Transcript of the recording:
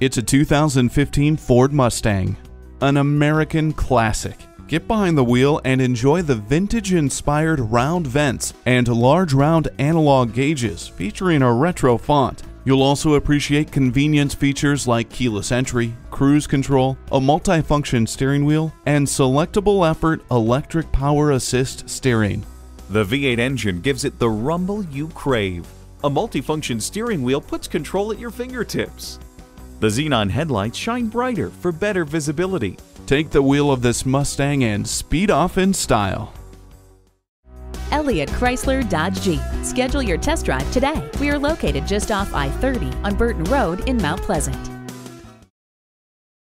It's a 2015 Ford Mustang, an American classic. Get behind the wheel and enjoy the vintage inspired round vents and large round analog gauges featuring a retro font. You'll also appreciate convenience features like keyless entry, cruise control, a multifunction steering wheel, and selectable effort electric power assist steering. The V8 engine gives it the rumble you crave. A multifunction steering wheel puts control at your fingertips. The xenon headlights shine brighter for better visibility. Take the wheel of this Mustang and speed off in style. Elliott Chrysler Dodge Jeep. Schedule your test drive today. We are located just off I 30 on Burton Road in Mount Pleasant.